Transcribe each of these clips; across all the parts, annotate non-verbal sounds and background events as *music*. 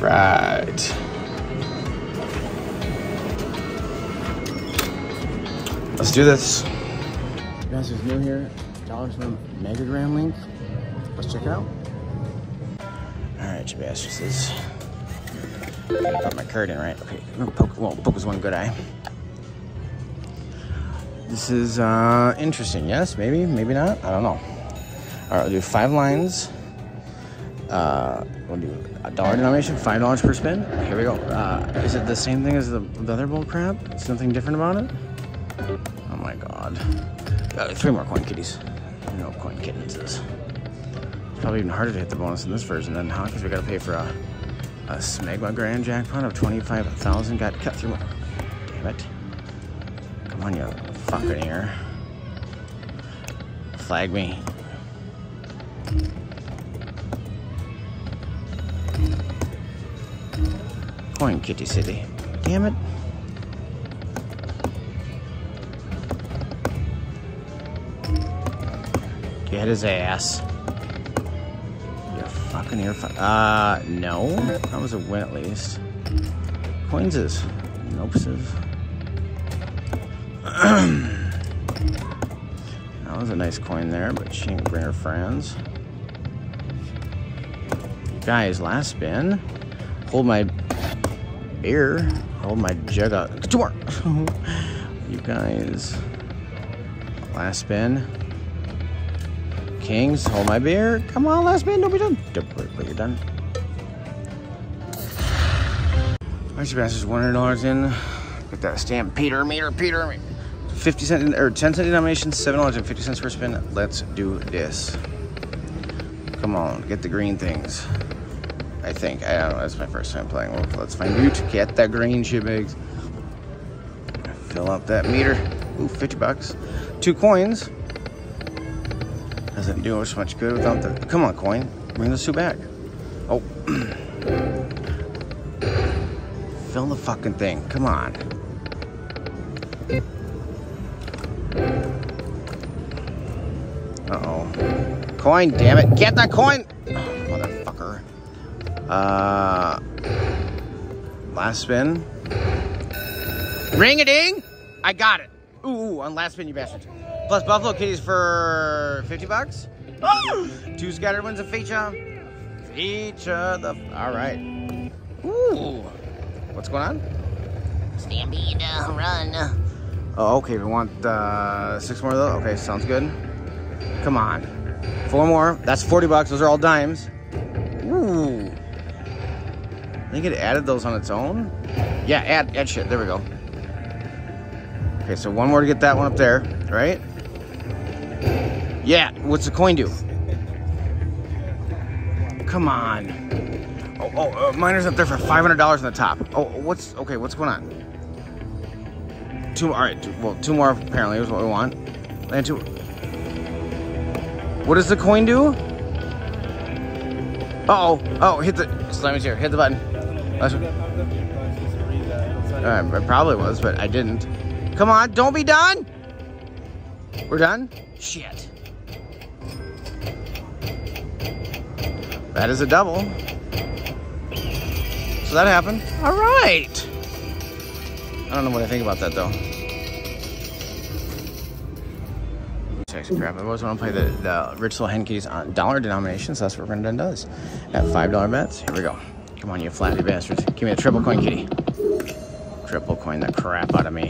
right. Let's do this. You guys who's new here, Dollar Store Megagram link. Let's check it out. All right, you bastards. Got my curtain right? Okay, no, poke, well, poke is one good eye. This is uh, interesting. Yes, maybe, maybe not. I don't know. All right, we'll do five lines. Uh, we'll do a dollar denomination, five dollars per spin. Here we go. Uh, is it the same thing as the, the other bull crap? Something different about it? Oh my god. Uh, three more coin kitties. No coin kittens. It's probably even harder to hit the bonus in this version than how, because we gotta pay for a, a Smegma Grand Jackpot of 25,000. Got cut through. Damn it. Come on, you fucking ear. Flag me. Coin Kitty City. Damn it. Get his ass. You're fucking ear. Uh, no. That was a win at least. Coins is. Nopeses. *clears throat* that was a nice coin there, but she didn't bring her friends. Guys, last spin. Hold my beer. Hold my jug out. Two more. *laughs* you guys. Last spin. Kings, hold my beer. Come on, last spin. Don't be done. Don't worry, but you're done. You bastards. $100 in. Get that stamp. Peter, meter, Peter. 50 cent or 10 cent denomination, $7.50 per spin. Let's do this. Come on, get the green things. I think. I don't know. That's my first time playing. Let's find you to get that green shitbags. Fill up that meter. Ooh, 50 bucks. Two coins. Doesn't do us much good without the. Come on, coin. Bring the suit back. Oh. *clears throat* Fill the fucking thing. Come on. Uh oh. Coin, damn it. Get that coin! Oh, motherfucker. Uh. Last spin. Ring a ding! I got it. Ooh, on last spin, you bastard. Plus Buffalo Kitties for 50 bucks. Two scattered ones a feature. Feature the. Alright. Ooh. What's going on? Stampede, uh, run. Oh, okay. We want uh, six more though? Okay, sounds good. Come on. Four more. That's 40 bucks. Those are all dimes. Think it added those on its own. Yeah, add, add shit. There we go. Okay, so one more to get that one up there, right? Yeah, what's the coin do? Come on. Oh, oh, uh, miner's up there for $500 on the top. Oh, what's, okay, what's going on? Two, all right, two, well, two more apparently is what we want. And two. What does the coin do? Uh oh, oh, hit the, Slimy's here, hit the button. One. Uh, I probably was, but I didn't. Come on, don't be done. We're done? Shit. That is a double. So that happened. All right. I don't know what I think about that though. Crap. I always want to play the, the Rich Little Hen Kitties on dollar denominations. That's what Brendan does. At $5 bets. Here we go. Come on, you flappy bastards. Give me a triple coin kitty. Triple coin the crap out of me.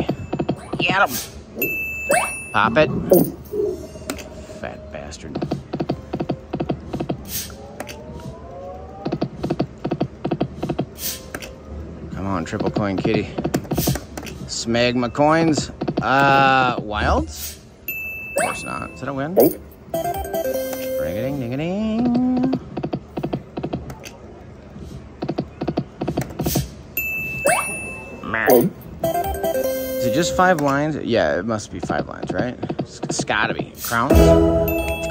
Get him. Pop it. Fat bastard. Come on, triple coin kitty. Smegma coins. Uh, wilds? Of course not. Is that a win? Is it just five lines? Yeah, it must be five lines, right? It's, it's gotta be. Crowns?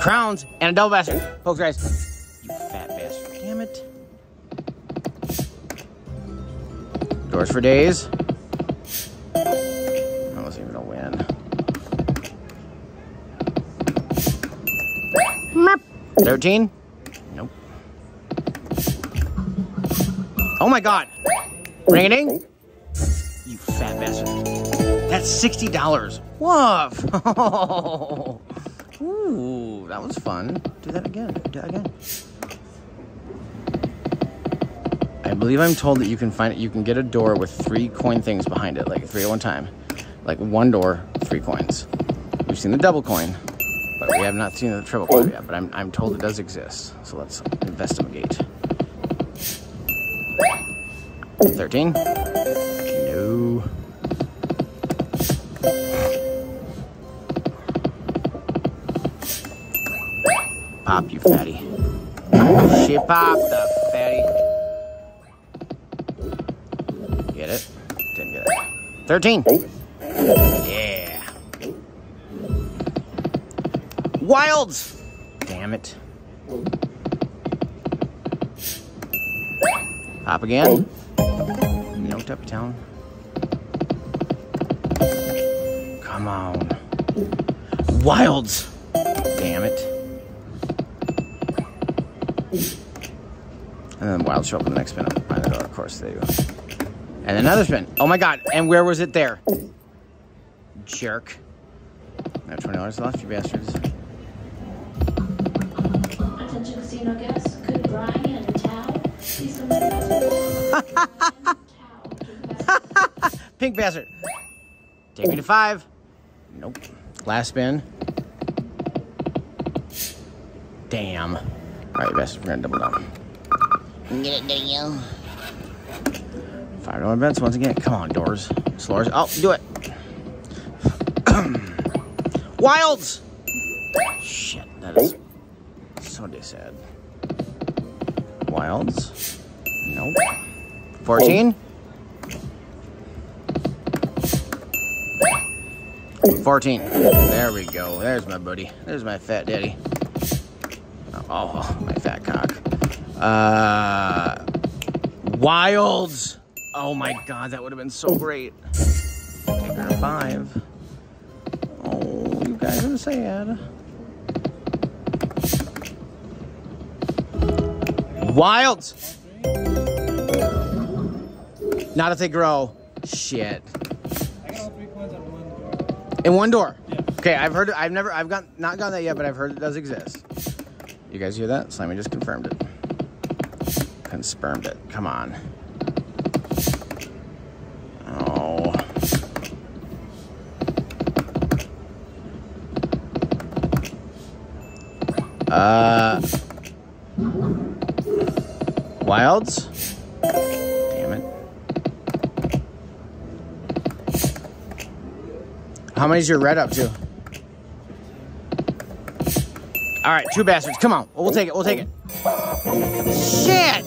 Crowns and a double bastard. Folks, guys. You fat bastard. Damn it. Doors for days. That wasn't even a win. 13? Nope. Oh my god. Ring a ding. Fat bastard. That's $60. Woof. *laughs* Ooh, that was fun. Do that again. Do that again. I believe I'm told that you can find it. You can get a door with three coin things behind it, like three at one time. Like one door, three coins. We've seen the double coin, but we have not seen the triple coin yet. But I'm, I'm told it does exist. So let's investigate. 13. Pop, you fatty. She popped the fatty. Get it? Didn't get it. 13. Yeah. Wilds! Damn it. Pop again. No Tuppy Town. Come on. Wilds! Damn it. And then Wilds show up in the next spin behind the door, of course they do. And another spin. Oh my god, and where was it there? Jerk. I have $20 left, you bastards. Attention casino guests, could Brian and towel please come to the towel to the best *laughs* Pink bastard. Take me to five. Nope. Last spin. Damn. All right, best. we're gonna double down. Get it, Daniel. Five dollar bets once again. Come on, doors. Slores. Oh, do it. *clears throat* Wilds! Shit, that is so sad. Wilds? Nope. 14? 14. There we go. There's my buddy. There's my fat daddy. Oh, my fat cock. Uh, Wilds. Oh my god, that would have been so great. Take her five. Oh, you guys are sad. Wilds. Not if they grow. Shit. In one door. Yeah. Okay, I've heard. I've never. I've got not gotten that yet, but I've heard it does exist. You guys hear that? Slimy just confirmed it. Confirmed it. Come on. Oh. Uh. Wilds. How many's your red up to? All right, two bastards. Come on, we'll take it. We'll take it. Shit!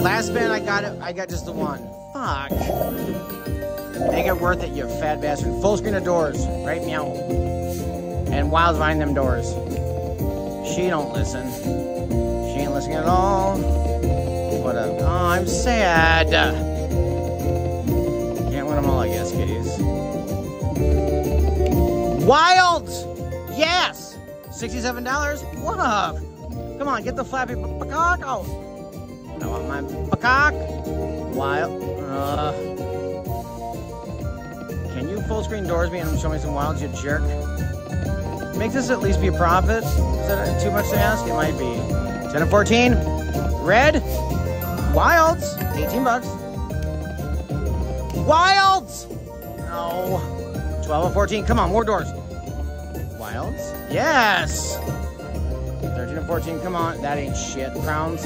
Last spin, I got it. I got just the one. Fuck. Make it worth it, you fat bastard. Full screen of doors, right? Meow. And Wild's behind them doors. She don't listen. She ain't listening at all. What a. Oh, I'm sad. Can't win them all, I guess, kitties. Wild! Yes! $67? What up? Come on, get the flappy peacock out. I want my peacock. Wild. Uh, can you full screen doors me and show me some wilds, you jerk? Make this at least be a profit. Is that too much to ask? It might be. 10 and 14. Red. Wilds. 18 bucks. Wilds! No. 12 and 14. Come on, more doors. Wilds? Yes! 13 and 14. Come on. That ain't shit. Crowns.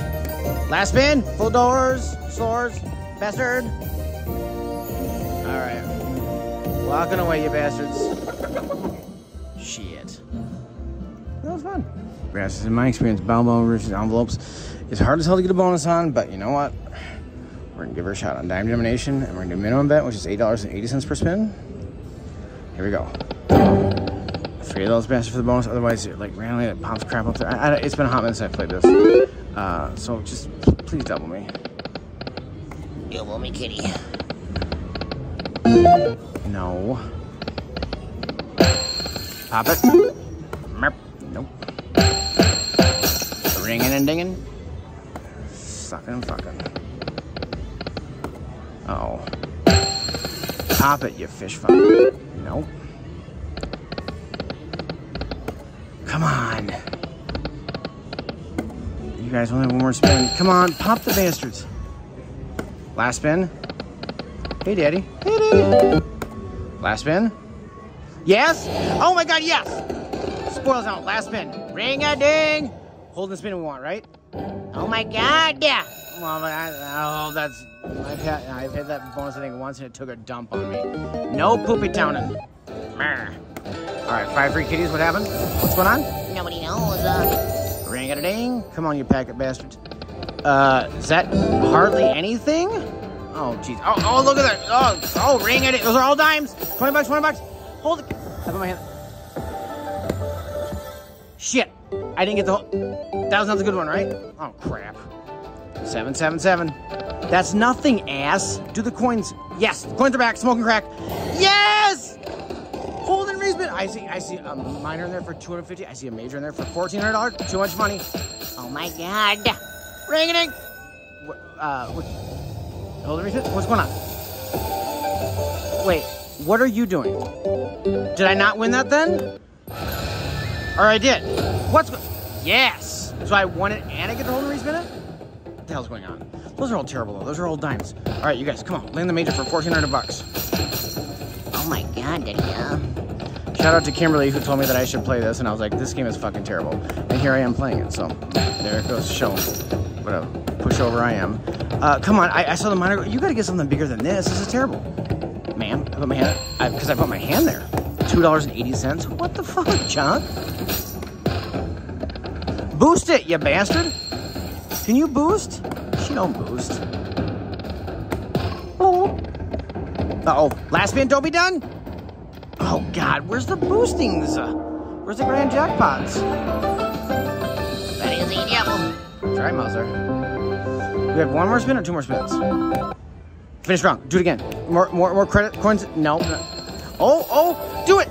Last spin. Full doors. Floors. Bastard. Alright. Walking away, you bastards. Shit. That was fun. Yes, in my experience, Balbo versus envelopes is hard as hell to get a bonus on, but you know what? We're gonna give her a shot on dime denomination, and we're gonna do minimum bet, which is eight dollars and eighty cents per spin. Here we go. Three of those bastards for the bonus. Otherwise, it, like randomly, it pops crap up there. I, I, it's been a hot minute since I played this, uh, so just please double me. You want me, kitty? No. Pop it. Merp. Nope. Ringing and dinging. Sucking and fucking. Oh. Pop it, you fish fuck. Nope. Come on. You guys only have one more spin. Come on, pop the bastards. Last spin. Hey, Daddy. Hey, Daddy. Last spin. Yes. Oh my God, yes. Spoils out. Last spin. Ring a ding. Hold the spin we want, right? Oh my God. Yeah. Well, oh, that's. I've had, I've had that bonus I think once and it took a dump on me. No poopy towning. All right, five free kitties. What happened? What's going on? Nobody knows. Uh, Ring a ding. Come on, you packet bastards. Uh, is that hardly anything? Oh, jeez. Oh, oh, look at that. Oh, oh, ring it. Those are all dimes. 20 bucks, 20 bucks. Hold it. I put my hand. Shit. I didn't get the whole. That was not a good one, right? Oh, crap. 777. That's nothing, ass. Do the coins. Yes, coins are back. Smoking crack. Yes! Hold and Respin. I see. I see a minor in there for 250. I see a major in there for 1400 dollars. Too much money. oh my God. Ring ding. Uh, what, Hold and Respin. What's going on? Wait. What are you doing? Did I not win that then? Or I did? What's? Yes. So I won it and I get to Hold and Respin it. The hell's going on? Those are all terrible though. Those are all dimes. All right, you guys, come on. Land the major for 1400 bucks. Oh my God, Daddy. Uh, Shout out to Kimberly who told me that I should play this, and I was like, this game is fucking terrible. And here I am playing it, so there it goes show what a pushover I am. Uh, come on, I, I saw the minor. You gotta get something bigger than this. This is terrible. Ma'am, I put my hand, because I, put my hand there. $2.80. What the fuck, John? Boost it, you bastard. Can you boost? She don't boost. Oh. Uh-oh. Last spin, don't be done? Oh God, where's the boostings? Uh, Where's the grand jackpots? that is a devil. Right, Mauser. We have one more spin or two more spins? Finish strong. Do it again. More, more, more credit coins. No. Oh, oh, do it.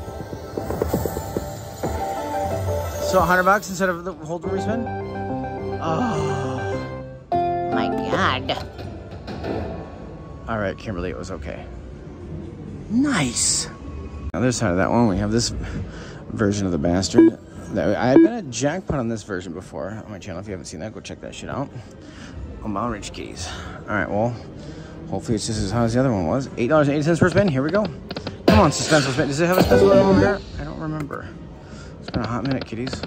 So 100 bucks instead of the hold and respin. Oh. God. All right, Kimberly, it was okay. Nice. Other side of that one, we have this version of the bastard. That I've been a jackpot on this version before on my channel. If you haven't seen that, go check that shit out. Omaha Rich Keys. All right, well, hopefully it's just as high as the other one was. Eight dollars eighty cents per spin. Here we go. Come on, suspenseful spin. Does it have a spin over here? I don't remember. It's been a hot minute, kitties.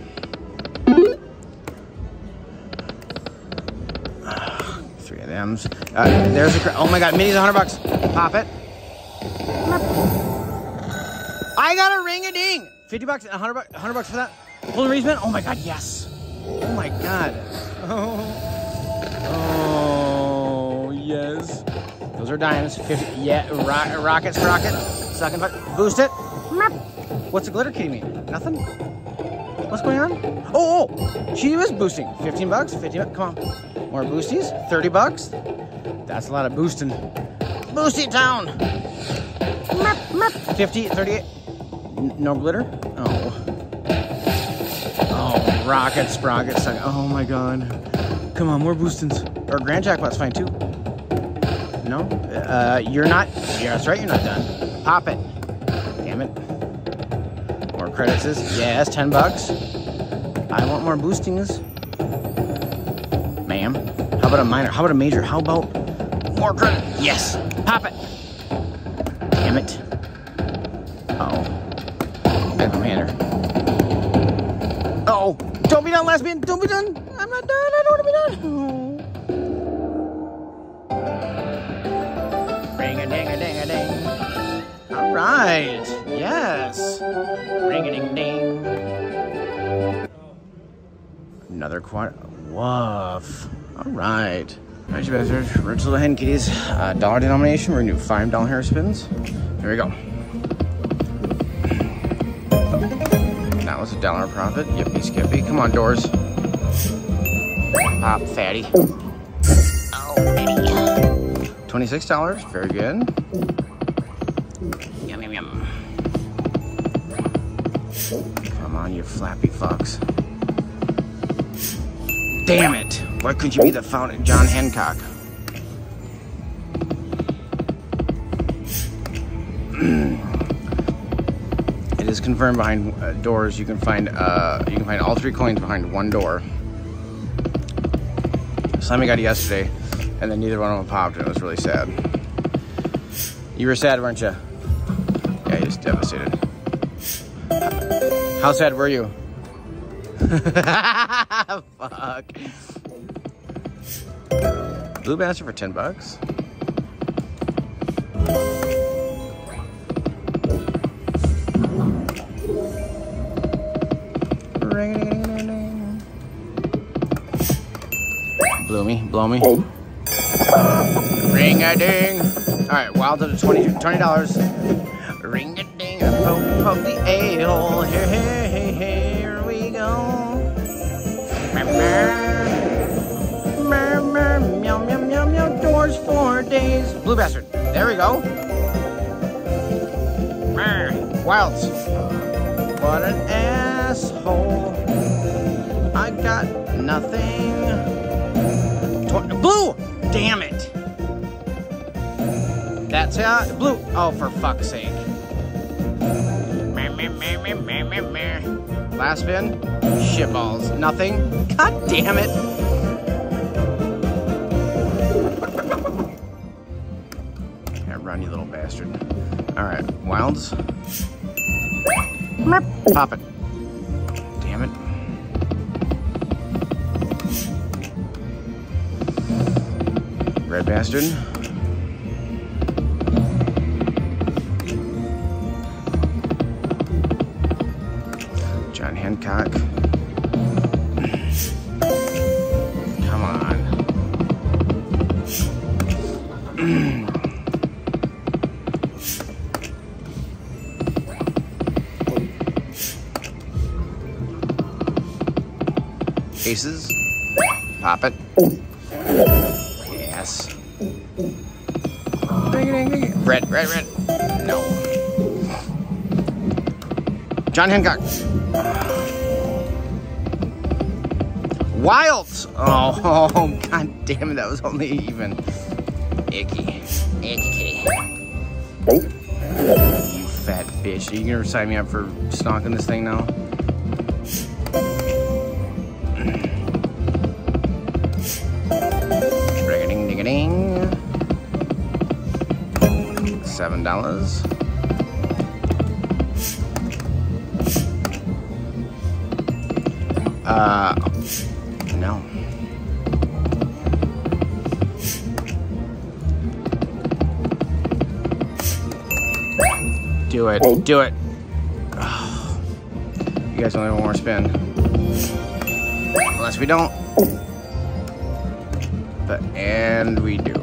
Three. Uh, there's a. Oh my God, Minnie's a hundred bucks. Pop it. I got a ring a ding. 50 bucks, 100 bucks, 100 bucks for that. Hold and Respin. Oh my god, yes. Oh my god. Oh, oh yes. Those are dimes. 50, yeah, ro- rockets, rocket. Butt. Boost it. What's the glitter kitty mean? Nothing? What's going on? Oh, oh, she was boosting. 15 bucks, 15 bucks. Come on. More boosties. 30 bucks. That's a lot of boosting. Boosty town. 50, 38. No glitter? Oh. Oh, rocket sprockets. Oh my god. Come on, more boostings. Or grand jackpot's fine too. No? Uh, you're not. Yeah, that's right, you're not done. Pop it. Credits is. Yes, 10 bucks. I want more boostings. Ma'am. How about a minor? How about a major? How about more credit? Yes. Pop it. Damn it. Oh. Bad manner. Oh, don't be done, last man. Don't be done. I'm not done. I don't want to be done. Ring a ding a ding a ding. All right. Quad. Woof. All right. All right, you guys are rich little hen kitties. Uh, dollar denomination. We're gonna do five dollar hair spins. Here we go. That was a dollar profit. Yippee skippy. Come on, doors. Pop, fatty. Oh, Daddy. Twenty-six dollars. Very good. Yum, yum, yum. Come on, you flappy fucks. Damn it! Why couldn't you be the fountain John Hancock? *clears throat* it is confirmed behind uh, doors you can find uh, you can find all three coins behind one door. Slimy got it yesterday, and then neither one of them popped, and it was really sad. You were sad, weren't you? Yeah, he was devastated. How sad were you? *laughs* Fuck. Blue bastard for 10 bucks? Blow me, blow me. Oh. Ring a ding. All right, wild up to 20 $20. Ring a ding, poke, poke the ale. Here, here, here, here Meow, meow, meow, meow, meow, meow, doors for days. Blue bastard. There we go. Wilds. What an asshole. I got nothing. Blue! Damn it. That's it. Blue. Oh, for fuck's sake. Meh, meh, meh, meh, meh, meh, meh. Last spin. Shitballs. Nothing. God damn it. Yeah, run, you little bastard. All right, wilds. Pop it. Damn it. Red bastard. Aces. Pop it. Yes. Red, red, red. No. John Hancock. Wilds. Oh, oh, *laughs* god damn it. That was only even. Icky. Icky kitty. You fat bitch. Are you gonna sign me up for stalking this thing now? Dollars. Uh, no. Do it. Do it. Oh. You guys only have one more spin. Unless we don't. But, and we do.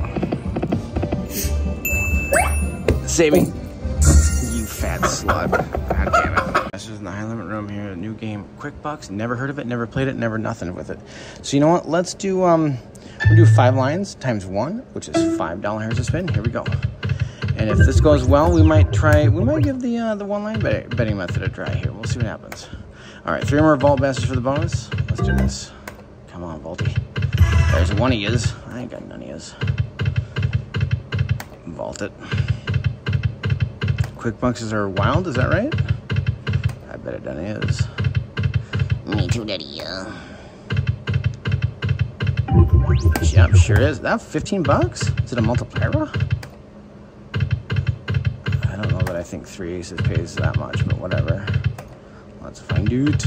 Saving. You fat slut. God damn it. This is in the high limit room here. A new game. Quick Bucks. Never heard of it. Never played it. Never nothing with it. So you know what? Let's do, um, we'll do five lines times one, which is $5 a spin. Here we go. And if this goes well, we might try. We might give the uh, the one line bet- betting method a try here. We'll see what happens. All right, three more vault bastards for the bonus. Let's do this. Come on, Vaulty. There's one he is. I ain't got none he is. Vault it. Quick bunks are wild. Is that right? I bet it done is. Me too, Daddy. Uh, Yep, sure is. That 15 bucks? Is it a multiplier? I don't know that I think three aces pays that much, but whatever. Let's find out.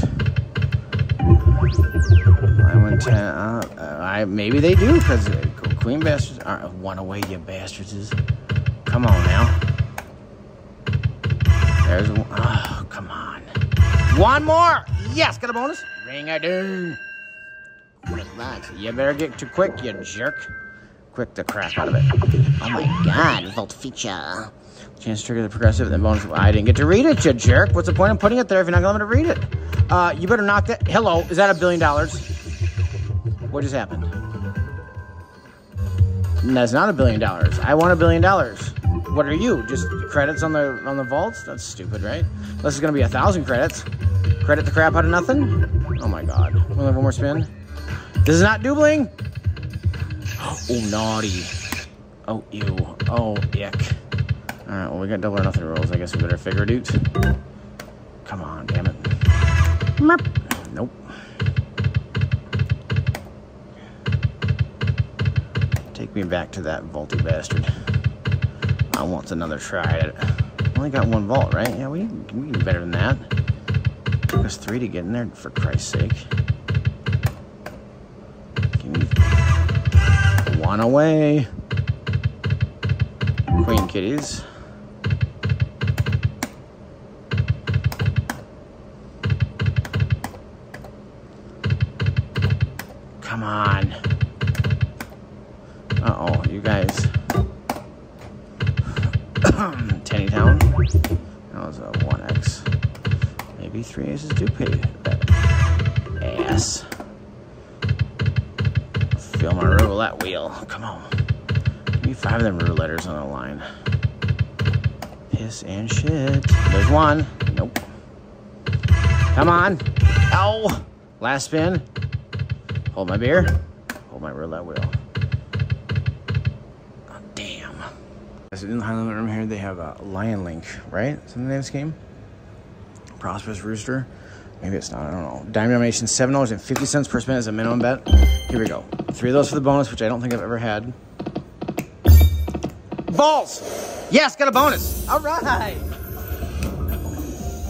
I went 10. Uh, I maybe they do because queen bastards are one away. You bastards. Come on now. There's one. Oh, come on. One more. Yes, got a bonus. Ring a ding. bucks. You better get too quick, you jerk. Quick the crap out of it. Oh my god, Vault feature. Chance to trigger the progressive, then bonus. I didn't get to read it, you jerk. What's the point of putting it there if you're not going to let me read it? Uh, you better knock that. Hello, is that a billion dollars? What just happened? That's not a billion dollars. I want a billion dollars. What are you? Just credits on the on the vaults? That's stupid, right? This is gonna be a thousand credits. Credit the crap out of nothing. Oh my god. We'll have one more spin. This is not doubling. *gasps* Oh naughty. Oh ew. Oh ick. All right. Well, we got double or nothing rules. I guess we better figure it out. Come on, damn it. Nope. Take me back to that vaulty bastard. I want another try. Only got one vault, right? Yeah, we, we can do better than that. Took us three to get in there, for Christ's sake. Give me one away. Queen kitties. Three aces do pay that ass. Feel my roulette wheel. Come on. Give me five of them rouletters on the line. Piss and shit. There's one. Nope. Come on. Ow. Last spin. Hold my beer. Hold my roulette wheel. Oh, damn. So in the high limit room here, they have a Lion Link, right? Something the name of this game? Prosperous Rooster. Maybe it's not. I don't know. And fifty cents per spin is a minimum bet. Here we go. Three of those for the bonus, which I don't think I've ever had. Balls. Yes, got a bonus. All right.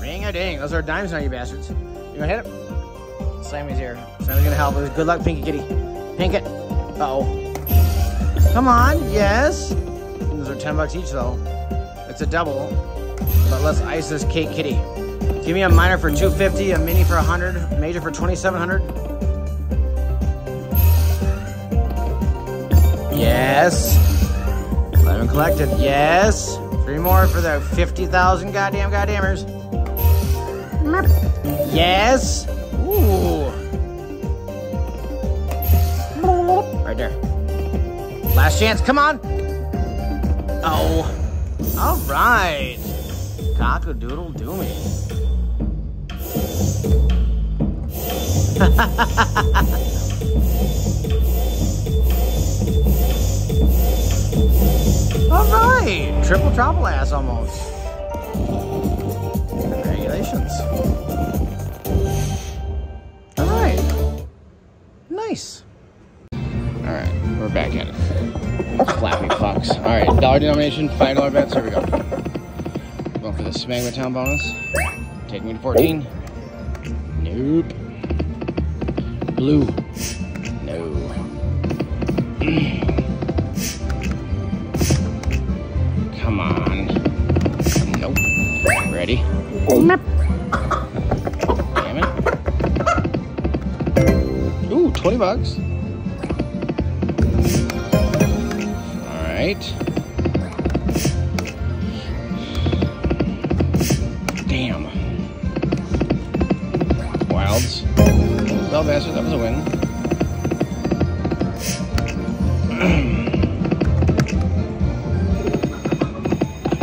Ring a ding. Those are dimes now, you bastards. You gonna hit it? Sammy's here. Sammy's gonna help. Good luck, Pinky Kitty. Pink it. Uh oh. Come on. Yes. Those are 10 bucks each, though. It's a double. But let's ice this cake kitty. Give me a minor for 250, a mini for 100, major for 2700. Yes. 11 collected. Yes. Three more for the 50,000 goddamn goddammers. Yes. Ooh. Right there. Last chance. Come on. Oh. All right. Cock-a-doodle doomy. *laughs* All right. Triple trouble ass almost. Congratulations. All right. Nice. All right. We're back at it. Flappy fucks. All right. Dollar denomination, five dollar bets. Here we go. Going for the Smegma Town bonus. Take me to 14. Nope. Blue. No. Come on. Nope. Ready? Nope. Damn it. Ooh, 20 bucks. All right. Bastard, that was a win.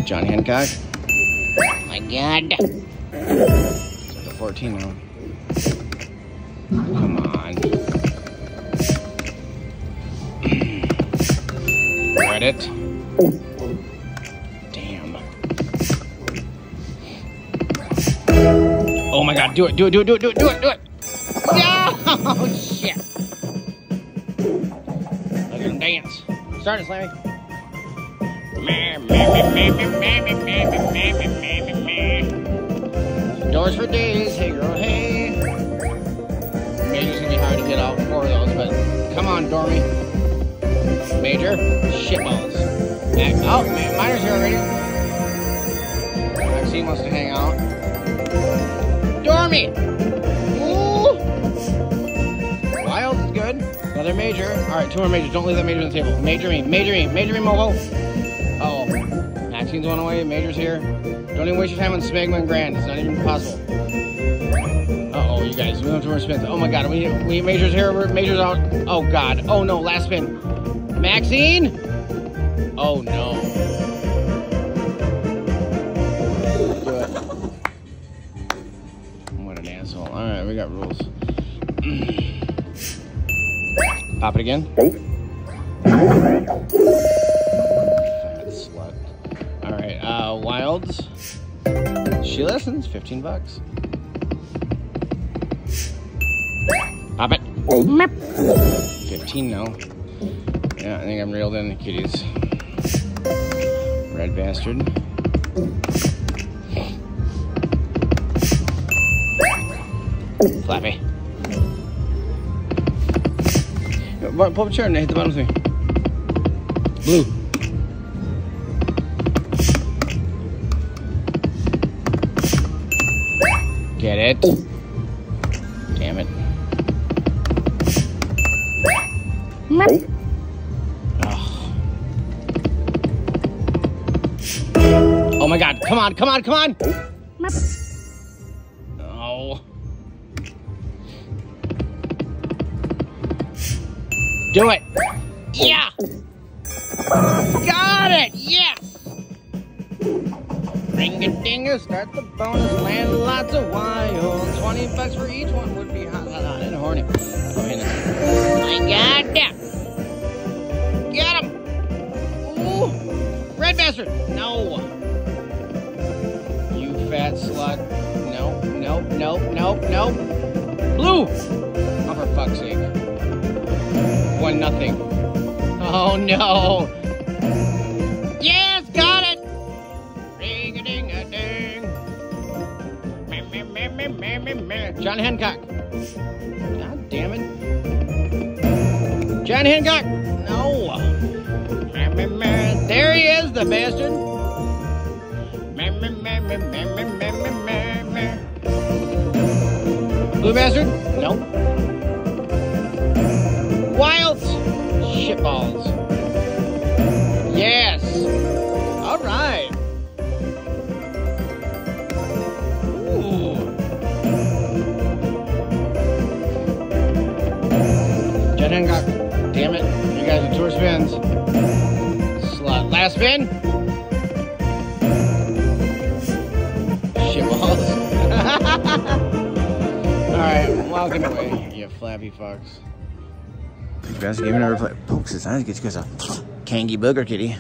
*clears throat* John Hancock. Oh My god. It's a 14 now. Come on. *clears throat* Reddit. Damn. Oh my god, do it, do it, do it, do it, do it, do it, do it! No! *laughs* Oh shit! Look at him dance. Start it, Slammy. Doors for days, hey girl, hey. Major's gonna be hard to get out four of those, but come on, Dormy. Major, shitballs. Mac- oh, man, miner's here already. Maxine wants to hang out. Dormy! Another major. Alright, two more majors. Don't leave that major on the table. Major me, major me, major me, Moho. Oh. Maxine's one away, Major's here. Don't even waste your time on Smegma and Grand. It's not even possible. Uh oh, you guys. We have two more spins. Oh my god, we we Major's here, we're- Major's out. Oh god. Oh no, last spin. Maxine? Oh no. What an asshole. Alright, we got rules. Pop it again. Fat slut. Alright, uh, Wilds. She listens. 15 bucks. Pop it. 15 no. Yeah, I think I'm reeled in the kitties. Red bastard. Pull up a chair and hit the bottom me. Blue. Get it? Damn it. Ugh. Oh my god, come on, come on, come on! Do it! Oh. Yeah! Got it! Yes! Ring a dinger, start the bonus, land lots of wild. 20 bucks for each one would be hot, hot, hot, and horny. I mean, My God. Get him! Ooh! Red bastard! No! You fat slut. No, no, no, no, no. Blue! Oh, for fuck's sake. One nothing. Oh no! Yes, got it! Ring a ding a ding. John Hancock. God damn it. John Hancock! No! There he is, the bastard! Blue meh, meh, Shitballs. Yes! Alright! Ooh. Jen Hancock. Damn it. You guys are tour spins. Slut. Last spin. Shitballs. *laughs* Alright, walking away, you flappy fucks. You guys gave me another play. Folks, it's time to get you guys a *sniffs* Kangy Booger Kitty.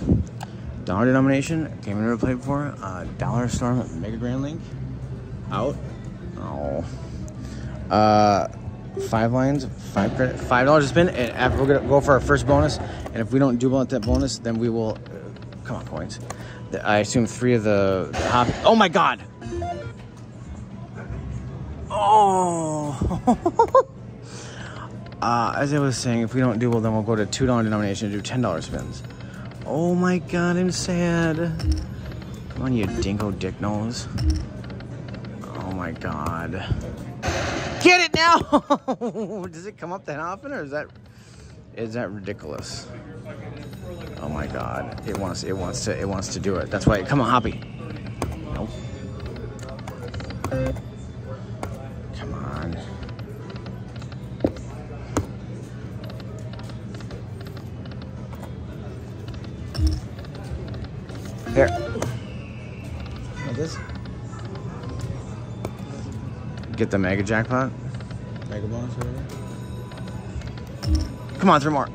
Dollar denomination. Gave me another play before. Uh, Dollar Storm Mega Grand Link. Out. Oh. Uh, five lines, five credit, five dollars a spin, and after we're gonna go for our first bonus. And if we don't do well at that bonus, then we will. Uh, come on, coins. I assume three of the, the hop. Oh my god! Oh. *laughs* uh, as I was saying, if we don't do well, then we'll go to two dollar denomination and do ten dollar spins. Oh my god, I'm sad. Come on, you dingo dick nose. Oh my god. Get it now! *laughs* Does it come up that often, or is that is that ridiculous? Oh my god! It wants it wants to it wants to do it. That's why. Come on, Hoppy. Nope. Get the mega jackpot. Mega bonus. Come on, three more.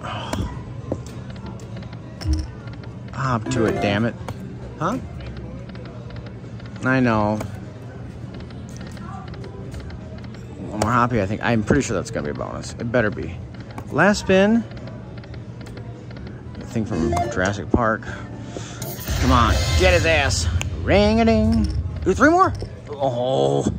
Hop to it, damn it. Huh? I know. One more hoppy, I think. I'm pretty sure that's gonna be a bonus. It better be. Last spin. The thing from Jurassic Park. Come on, get his ass. Ring a ding. Do three more. Oh.